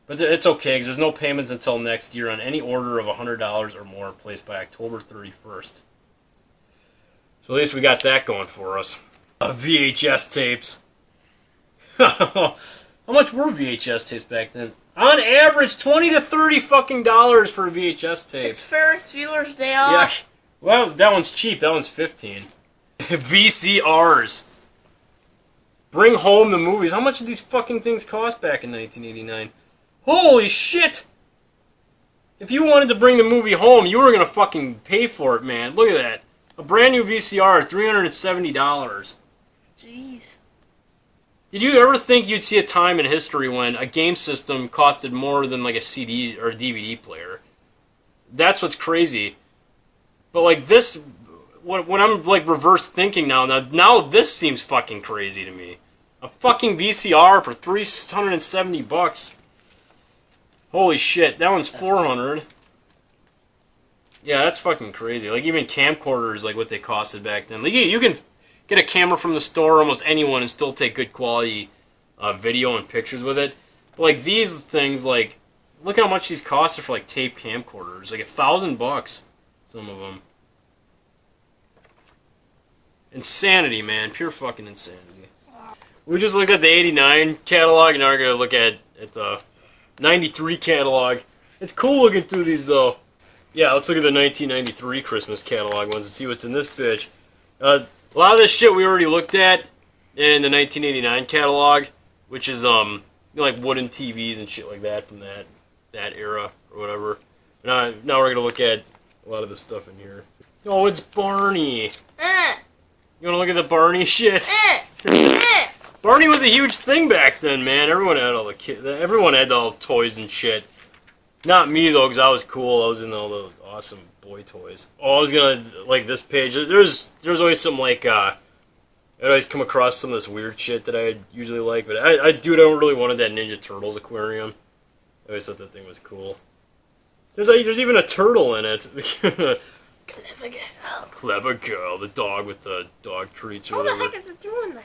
But it's okay because there's no payments until next year on any order of hundred dollars or more placed by October 31st. So at least we got that going for us. Uh, VHS tapes. How much were VHS tapes back then? On average, twenty to thirty fucking dollars for a VHS tape. It's Ferris Bueller's Day Yeah. Well, that one's cheap. That one's 15. VCRs. Bring home the movies. How much did these fucking things cost back in 1989? Holy shit! If you wanted to bring the movie home, you were gonna fucking pay for it, man. Look at that. A brand new VCR, $370. Jeez. Did you ever think you'd see a time in history when a game system costed more than like a CD or a DVD player? That's what's crazy. But like this, when, I'm like reverse thinking now, now, now this seems fucking crazy to me. A fucking VCR for 370 bucks. Holy shit, that one's 400. Yeah, that's fucking crazy. Like even camcorders, like what they costed back then. Like you, you can get a camera from the store, almost anyone, and still take good quality uh, video and pictures with it. But like these things, like look how much these cost for like tape camcorders, like a thousand bucks, some of them. Insanity, man. Pure fucking insanity. We just looked at the 89 catalog, and now we're going to look at, at the 93 catalog. It's cool looking through these, though. Yeah, let's look at the 1993 Christmas catalog ones and see what's in this bitch. Uh, a lot of this shit we already looked at in the 1989 catalog, which is um like wooden TVs and shit like that from that that era or whatever. Now, now we're gonna look at a lot of the stuff in here. Oh, it's Barney. Eh, You wanna look at the Barney shit? eh. Barney was a huge thing back then, man. Everyone had all the kid. Everyone had all the toys and shit. Not me though, because I was cool. I was in all the awesome boy toys. Oh, I was gonna like this page. There's there's always some like uh, I always come across some of this weird shit that I usually like, but I I dude I really wanted that Ninja Turtles aquarium. I always thought that thing was cool. There's a, there's even a turtle in it. Clever girl. Clever girl, the dog with the dog treats or How the heck is it doing that?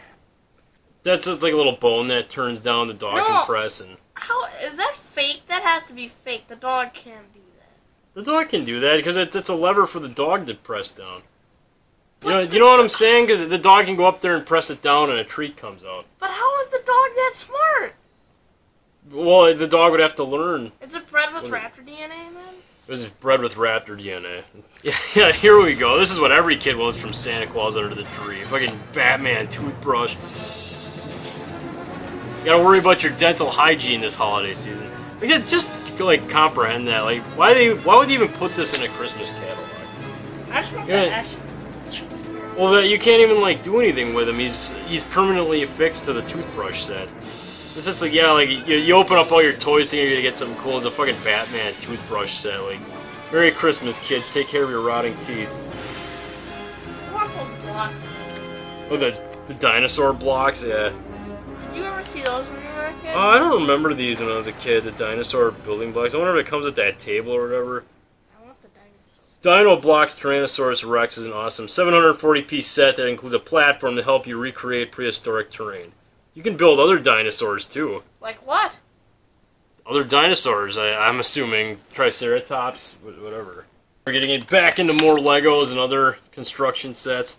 That's just like a little bone that turns down. The dog No. can press and. How is that fake? That has to be fake. The dog can't do that. The dog can do that because it's, it's a lever for the dog to press down. You know, But you know what I'm saying? Because the dog can go up there and press it down, and a treat comes out. But how is the dog that smart? Well, the dog would have to learn. Is it bred with raptor DNA then? It was bred with raptor DNA. Yeah, yeah. Here we go. This is what every kid wants from Santa Claus under the tree. Fucking Batman toothbrush. You gotta worry about your dental hygiene this holiday season. Like, just, just like comprehend that. Like, why they? Why would they even put this in a Christmas catalog? I just want Yeah. that action. Well, that you can't even like do anything with him. He's he's permanently affixed to the toothbrush set. It's just like yeah, like you, you open up all your toys thinking you're gonna get something cool. It's a fucking Batman toothbrush set. Like, Merry Christmas, kids. Take care of your rotting teeth. I want those blocks. Oh, the the dinosaur blocks. Yeah. Did you ever see those when you were a kid? Oh, I don't remember these when I was a kid. The dinosaur building blocks. I wonder if it comes with that table or whatever. I want the dinosaurs. Dino Blocks Tyrannosaurus Rex is an awesome 740 piece set that includes a platform to help you recreate prehistoric terrain. You can build other dinosaurs too. Like what? other dinosaurs. I, I'm assuming Triceratops, whatever. We're getting it back into more Legos and other construction sets.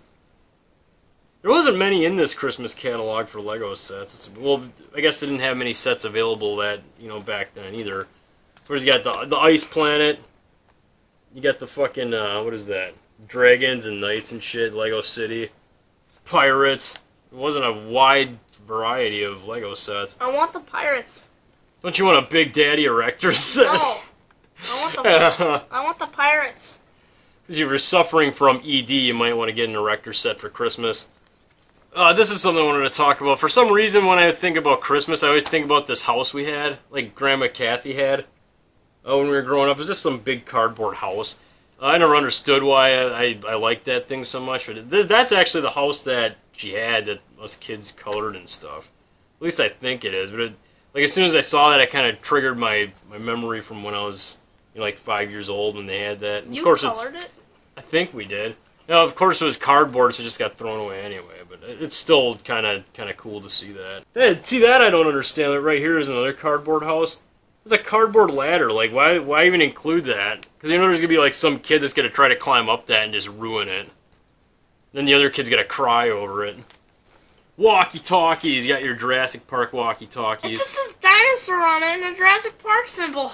There wasn't many in this Christmas catalog for Lego sets. It's, well, I guess they didn't have many sets available that you know back then either. Whereas you got the the Ice Planet. You got the fucking uh, what is that? Dragons and knights and shit. Lego City, pirates. It wasn't a wide variety of Lego sets. I want the pirates. Don't you want a Big Daddy Erector set? No. I want the I want the pirates. If you were suffering from ED, you might want to get an erector set for Christmas. Uh, this is something I wanted to talk about. For some reason, when I think about Christmas, I always think about this house we had, like Grandma Kathy had uh, when we were growing up. It was just some big cardboard house. Uh, I never understood why I, I, I liked that thing so much, but th- that's actually the house that she had that us kids colored and stuff. At least I think it is. But it, like as soon as I saw that, I kind of triggered my, my memory from when I was you know, like five years old when they had that. And You of course, it's it? I think we did. Now, of course, it was cardboard, so it just got thrown away anyway. But it's still kind of kind of cool to see that. See that I don't understand. Like, right here is another cardboard house. There's a cardboard ladder. Like, why why even include that? Because you know there's gonna be like some kid that's gonna try to climb up that and just ruin it. Then the other kid's gonna cry over it. Walkie talkies. You got your Jurassic Park walkie It talkies. just says dinosaur on it and a Jurassic Park symbol.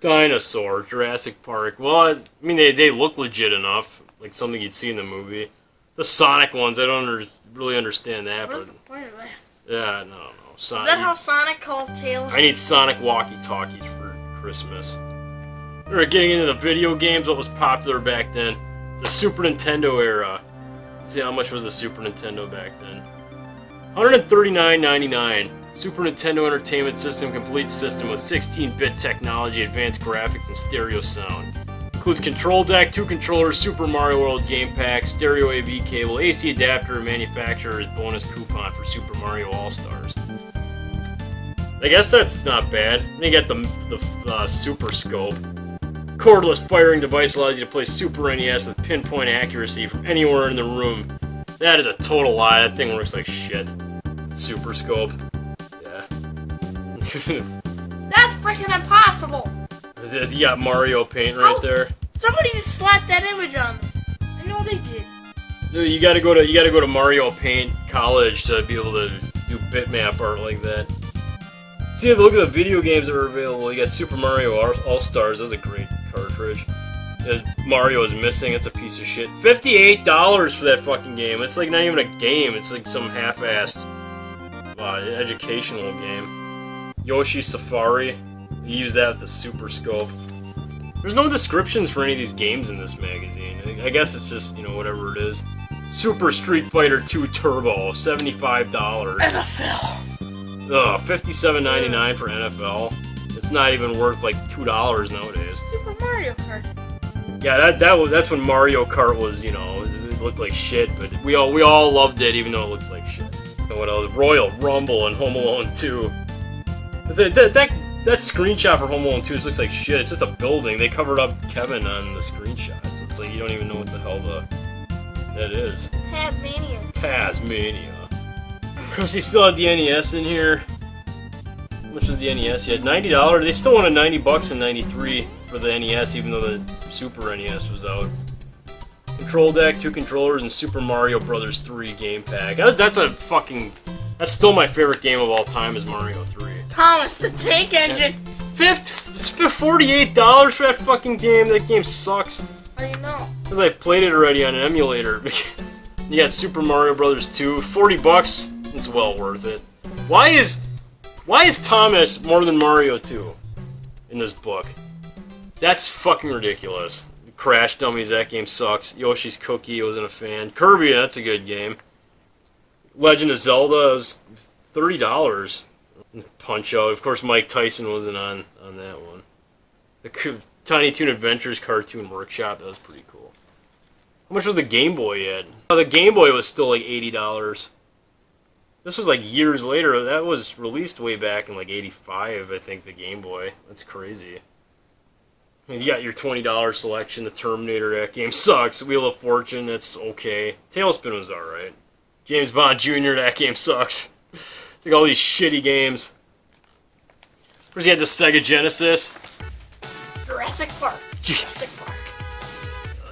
Dinosaur, Jurassic Park. Well, I mean, they, they look legit enough, like something you'd see in the movie. The Sonic ones, I don't under, really understand that, What is but the point of that? yeah, no, no. Sonic. Is that how Sonic calls Tails? I need Sonic walkie-talkies for Christmas. We're getting into the video games. What was popular back then? The Super Nintendo era. See how much was the Super Nintendo back then? 139.99. Super Nintendo Entertainment System complete system with 16-bit technology, advanced graphics, and stereo sound. Includes control deck, two controllers, Super Mario World game pack, stereo AV cable, AC adapter, and manufacturer's bonus coupon for Super Mario All Stars. I guess that's not bad. Then you got the the uh, Super Scope. Cordless firing device allows you to play Super NES with pinpoint accuracy from anywhere in the room. That is a total lie. That thing works like shit. Super Scope. Yeah. That's freaking impossible. you got Mario Paint right Oh. there. Somebody just slapped that image on me. I know they did. Dude, You gotta go to you gotta go to Mario Paint College to be able to do bitmap art like that. See, look at the video games that are available. You got Super Mario All Stars. That was a great cartridge. Uh, Mario is missing. It's a piece of shit. Fifty-eight dollars for that fucking game. It's like not even a game. It's like some half-assed uh, educational game. Yoshi Safari. You use that with the Super Scope. There's no descriptions for any of these games in this magazine. I- I guess it's just you know whatever it is. Super Street Fighter 2 Turbo, seventy-five dollars. NFL. Ugh, fifty-seven ninety-nine for NFL. It's not even worth like two dollars nowadays. Super Mario Kart. Yeah, that that was that's when Mario Kart was, you know, it looked like shit, but we all we all loved it even though it looked like shit. And what else? Royal Rumble and Home Alone 2. That, that, that, that screenshot for Home Alone 2 just looks like shit. It's just a building. They covered up Kevin on the screenshot. So it's like you don't even know what the hell the that is. Taz-Mania. Taz-Mania. Of course, he still had the NES in here. Much was the NES? He had ninety dollars. They still wanted ninety bucks in '93 for the NES, even though the Super NES was out. Control deck, two controllers, and Super Mario Brothers 3 game pack. That's, that's a fucking. That's still my favorite game of all time. Is Mario 3. Thomas the Tank Engine. Fifth, forty-eight dollars for that fucking game. That game sucks. How do you know? Because I played it already on an emulator. you got Super Mario Brothers 2, 40 bucks. It's well worth it. Why is why is Thomas more than Mario 2 in this book? That's fucking ridiculous. Crash Dummies, that game sucks. Yoshi's Cookie, wasn't a fan. Kirby, that's a good game. Legend of Zelda is thirty dollars. Punch Out, of course. Mike Tyson wasn't on on that one. The Tiny Toon Adventures Cartoon Workshop, that was pretty cool. How much was the Game Boy at? Oh, the Game Boy was still like eighty dollars. This was like years later. That was released way back in like '85, I think. The Game Boy. That's crazy. I mean, you got your twenty dollars selection. The Terminator. That game sucks. Wheel of Fortune. That's okay. TaleSpin was all right. James Bond Jr. That game sucks. It's like all these shitty games. Of course, you had the Sega Genesis. Jurassic Park. Jurassic Park.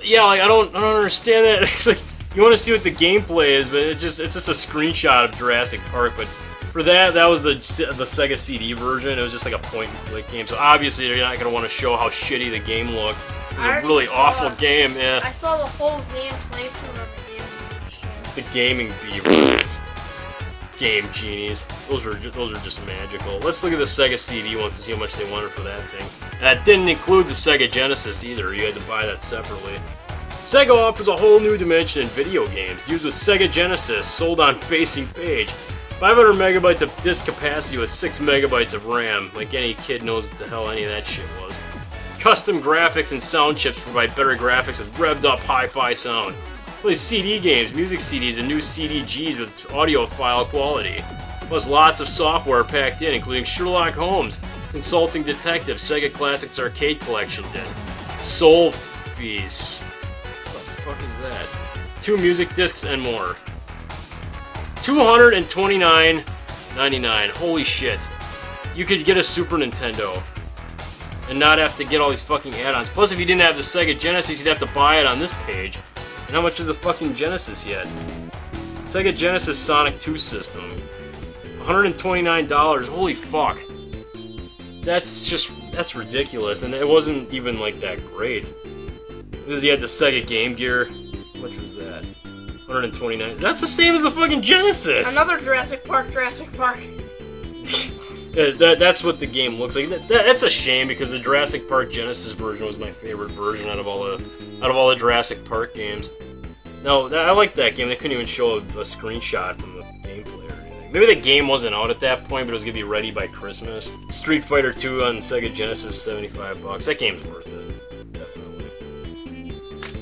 yeah, like I don't, I don't understand that. It's like you want to see what the gameplay is, but it just, it's just a screenshot of Jurassic Park. But for that, that was the the Sega CD version. It was just like a point and click game. So obviously, you're not gonna want to show how shitty the game looked. It was I a really awful it. game. Yeah, I saw the whole game playthrough of the game. the gaming beaver. Game genies. Those were those are just magical. Let's look at the Sega CD once to see how much they wanted for that thing. And that didn't include the Sega Genesis either. You had to buy that separately. Sega offers a whole new dimension in video games. Used with Sega Genesis, sold on facing page. 500 megabytes of disk capacity with 6 megabytes of RAM. Like any kid knows what the hell any of that shit was. Custom graphics and sound chips provide better graphics with revved up hi-fi sound. Plays CD games, music CDs, and new CDGs with audiophile quality. Plus lots of software packed in, including Sherlock Holmes, Consulting Detective, Sega Classics Arcade Collection disc, Sol-Feace. Fuck is that? Two music discs and more. $229.99. Holy shit. You could get a Super Nintendo and not have to get all these fucking add-ons. Plus, if you didn't have the Sega Genesis, you'd have to buy it on this page. And how much is the fucking Genesis yet? Sega Genesis Sonic 2 system. $129. Holy fuck. That's just, that's ridiculous. And it wasn't even like that great. Because he had the Sega Game Gear. How much was that? 129. That's the same as the fucking Genesis! Another Jurassic Park, Jurassic Park. That, that's what the game looks like. That, that, that's a shame because the Jurassic Park Genesis version was my favorite version out of all the out of all the Jurassic Park games. No, that, I like that game. They couldn't even show a, a screenshot from the gameplay or anything. Maybe the game wasn't out at that point, but it was gonna be ready by Christmas. Street Fighter 2 on Sega Genesis, 75 bucks. That game's worth it.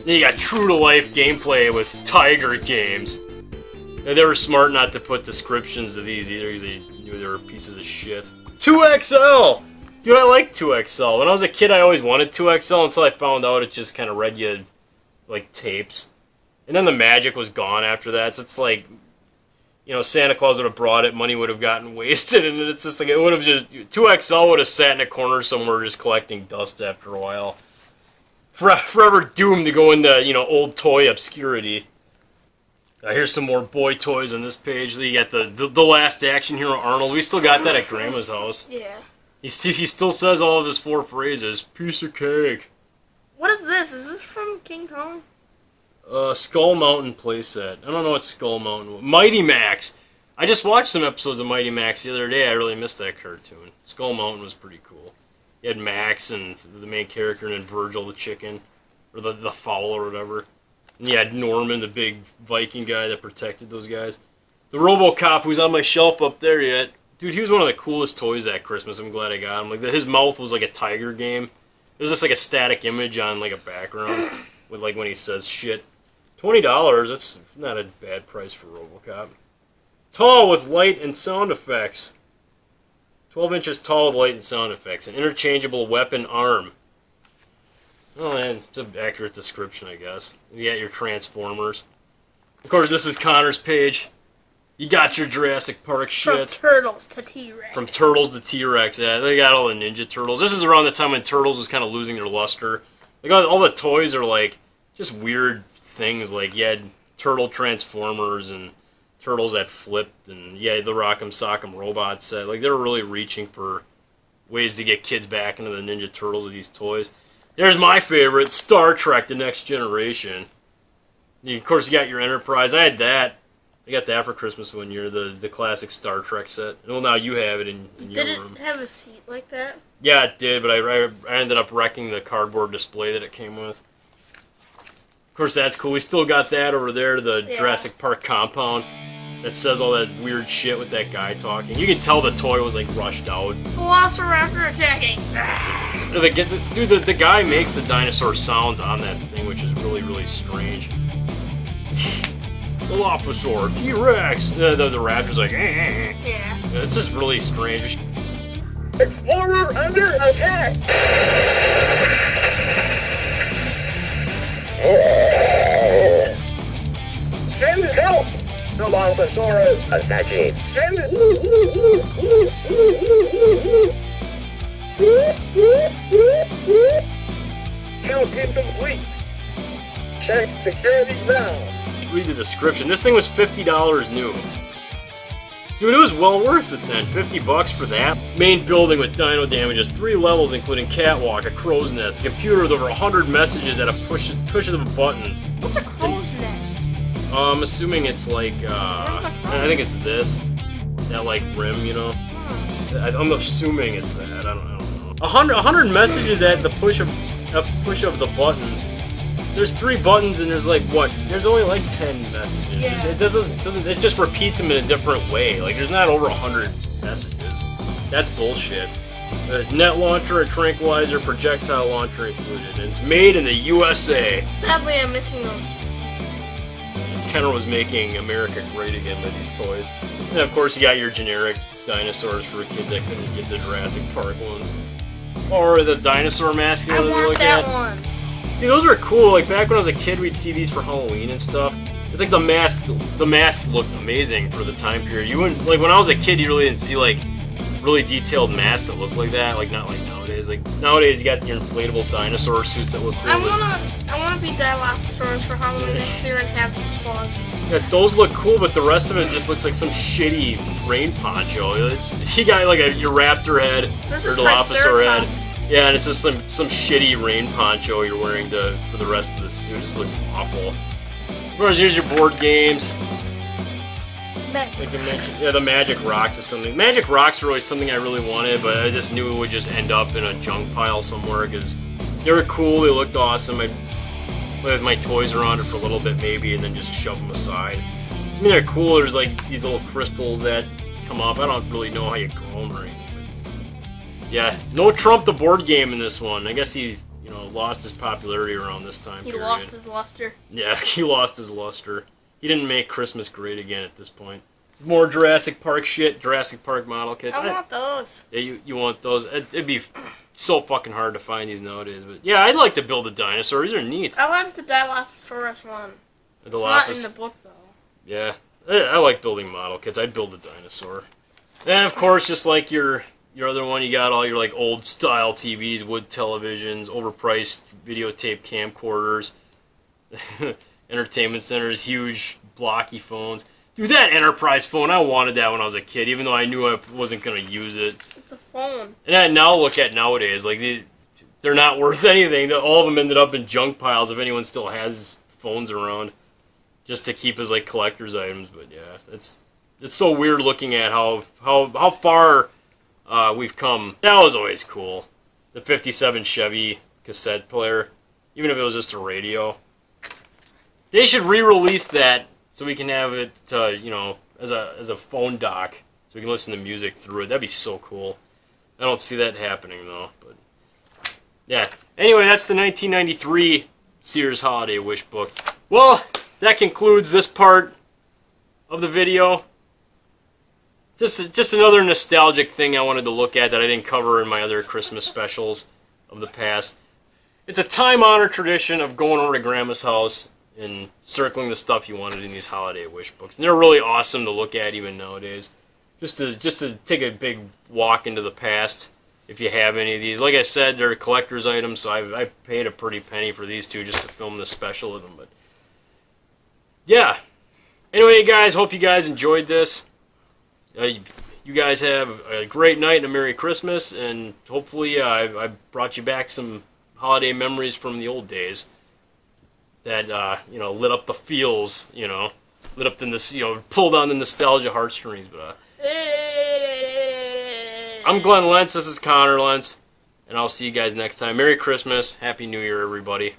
You got true to life gameplay with Tiger Games. And they were smart not to put descriptions of these either because they knew they were pieces of shit. 2XL! Dude, I like 2XL. When I was a kid, I always wanted 2XL until I found out it just kind of read you, like, tapes. And then the magic was gone after that, so it's like, you know, Santa Claus would have brought it, money would have gotten wasted, and it's just like, it would have just, 2XL would have sat in a corner somewhere just collecting dust after a while. For, forever doomed to go into, you know, old toy obscurity. Uh, here's some more boy toys on this page. You got the, the the last action hero Arnold. We still got that at Grandma's house. Yeah. He st- he still says all of his four phrases. Piece of cake. What is this? Is this from King Kong? Uh, Skull Mountain playset. I don't know what Skull Mountain. was. Mighty Max. I just watched some episodes of Mighty Max the other day. I really missed that cartoon. Skull Mountain was pretty cool. You had Max and the main character, and then Virgil the chicken, or the the fowl or whatever. And you had Norman, the big Viking guy that protected those guys. The RoboCop, who's on my shelf up there yet, dude, he was one of the coolest toys that Christmas. I'm glad I got him. Like his mouth was like a tiger game. It was just like a static image on like a background with like when he says shit. Twenty dollars. That's not a bad price for RoboCop. Tall with light and sound effects. Twelve inches tall with light and sound effects. An interchangeable weapon arm. Oh, man, it's an accurate description, I guess. You got your Transformers. Of course, this is Connor's page. You got your Jurassic Park shit. From Turtles to T Rex. From Turtles to T Rex, yeah, they got all the Ninja Turtles. This is around the time when Turtles was kind of losing their luster. Like all, all the toys are like just weird things. Like you had Turtle Transformers and Turtles that flipped, and yeah, the Rock'em Sock'em Robot set. Like they were really reaching for ways to get kids back into the Ninja Turtles with these toys. There's my favorite, Star Trek: The Next Generation. You- of course, you got your Enterprise. I had that. I got that for Christmas one year, the the classic Star Trek set. Well, now you have it in, in your Did room. it have a seat like that? Yeah, it did, but I, I, I ended up wrecking the cardboard display that it came with. Of course, that's cool. We still got that over there, the Yeah. Jurassic Park compound that says all that weird shit with that guy talking. You can tell the toy was like rushed out. Velociraptor attacking. The, the, dude, the, the guy makes the dinosaur sounds on that thing, which is really, really strange. Dilophosaur, T-Rex. Uh, the, the raptor's like, eh, eh, eh. Yeah. It's just really strange. Explorer under attack! Send help! The Dilophosaurus attacking! Count incomplete! Check security now! read the description. This thing was fifty dollars new. Dude, it was well worth it then. Fifty bucks for that. Main building with dino damages, three levels including catwalk, a crow's nest, a computer with over hundred messages at a push push of buttons. What's a crow's nest? Uh, I'm assuming it's like uh, Where's the crow? I think it's this, that like rim, you know. I, I'm assuming it's that. I don't, I don't know. A hundred, a hundred messages at the push of, a push of the buttons. There's three buttons and there's like what? There's only like ten messages. Yeah. It doesn't, doesn't. It just repeats them in a different way. Like there's not over a hundred messages. That's bullshit. A net launcher, a tranquilizer, projectile launcher included. And it's made in the USA. Sadly, I'm missing those. Kenner was making America great again with these toys. And of course, you got your generic dinosaurs for kids that couldn't get the Jurassic Park ones. Or the dinosaur masks you I know, that they want look that at. one. See, those were cool. Like back when I was a kid, we'd see these for Halloween and stuff. It's like the mask. The mask looked amazing for the time period. You wouldn't like when I was a kid. You really didn't see like really detailed masks that looked like that. Like not like nowadays. Like nowadays, you got your inflatable dinosaur suits that look cool. I wanna, I wanna be Dilophosaurus for Halloween next year and have this one. Yeah, those look cool, but the rest of it just looks like some shitty rain poncho. He got like a your raptor head There's or a Dilophosaur head. Yeah, and it's just some some shitty rain poncho you're wearing to for the rest of the suit. It just looks awful. Course, here's your board games. Magic Like Rocks. mentioned, yeah, the Magic Rocks is something. Magic Rocks were really something I really wanted, but I just knew it would just end up in a junk pile somewhere because they were cool. They looked awesome. I play with my toys around it for a little bit maybe, and then just shove them aside. I mean, they're cool. There's like these little crystals that come up. I don't really know how you grow them or anything. Yeah, no Trump the board game in this one. I guess he, you know, lost his popularity around this time He period. lost his luster. Yeah, he lost his luster. He didn't make Christmas great again at this point. More Jurassic Park shit, Jurassic Park model kits. I want those. yeah, you, you want those? It, it'd be so fucking hard to find these nowadays. But yeah, I'd like to build a dinosaur. These are neat. I want the Dilophosaurus one. The It's not in the book though. Yeah, I, I like building model kits. I'd build a dinosaur. And of course, just like your your other one, you got all your like old style TVs, wood televisions, overpriced videotape camcorders. entertainment centers, huge blocky phones. Dude, that enterprise phone, I wanted that when I was a kid, even though I knew I wasn't gonna use it. It's a phone. And I now look at nowadays, like they, they're not worth anything. All of them ended up in junk piles if anyone still has phones around, just to keep as like collector's items. But yeah, it's it's so weird looking at how how how far uh, we've come. That was always cool. The '57 Chevy cassette player, even if it was just a radio. They should re-release that so we can have it, uh, you know, as a as a phone dock, so we can listen to music through it. That'd be so cool. I don't see that happening though. But yeah. Anyway, that's the 1993 Sears Holiday Wish Book. Well, that concludes this part of the video. Just just another nostalgic thing I wanted to look at that I didn't cover in my other Christmas specials of the past. It's a time-honored tradition of going over to Grandma's house and circling the stuff you wanted in these holiday wish books. And they're really awesome to look at even nowadays. Just to just to take a big walk into the past if you have any of these. Like I said, they're collector's items, so I, I paid a pretty penny for these two just to film this special of them. But yeah. Anyway, guys, hope you guys enjoyed this. Uh, you guys have a great night and a Merry Christmas, and hopefully uh, I, I brought you back some holiday memories from the old days that uh, you know lit up the feels, you know, lit up the this, you know, pulled on the nostalgia heartstrings. But uh, I'm Glen Lentz. This is Connor Lentz, and I'll see you guys next time. Merry Christmas, Happy New Year, everybody.